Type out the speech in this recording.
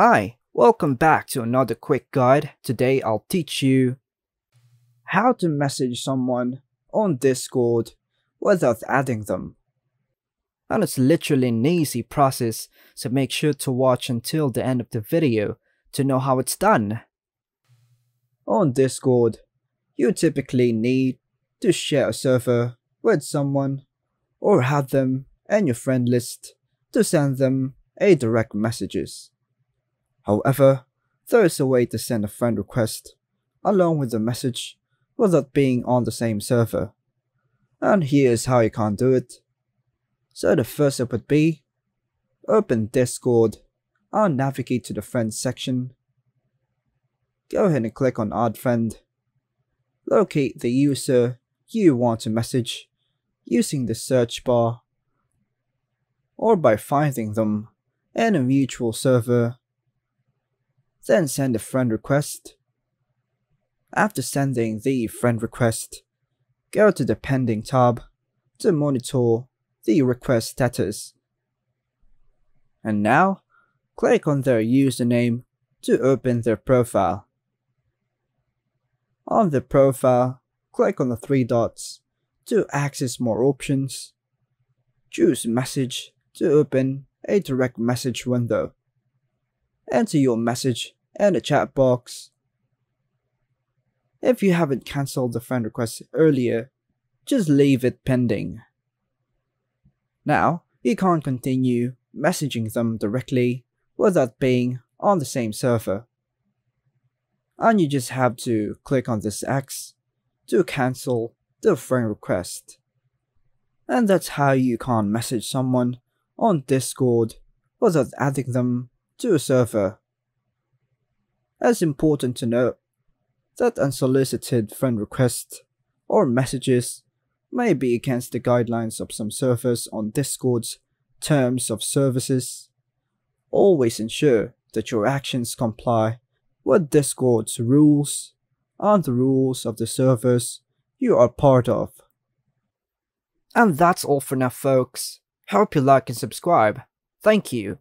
Hi, welcome back to another quick guide. Today I'll teach you how to message someone on Discord without adding them. And it's literally an easy process, so make sure to watch until the end of the video to know how it's done. On Discord, you typically need to share a server with someone or have them in your friend list to send them a direct messages. However, there is a way to send a friend request along with the message without being on the same server. And here's how you can do it. So the first step would be open Discord and navigate to the friends section. Go ahead and click on add friend. Locate the user you want to message using the search bar or by finding them in a mutual server then send a friend request. After sending the friend request, go to the pending tab to monitor the request status. And now, click on their username to open their profile. On the profile, click on the three dots to access more options. Choose message to open a direct message window. Enter your message and a chat box. If you haven't cancelled the friend request earlier, just leave it pending. Now, you can't continue messaging them directly without being on the same server. And you just have to click on this X to cancel the friend request. And that's how you can't message someone on Discord without adding them to a server. It's important to note that unsolicited friend requests or messages may be against the guidelines of some servers on Discord's terms of services. Always ensure that your actions comply with Discord's rules and the rules of the servers you are part of. And that's all for now folks. Hope you like and subscribe. Thank you.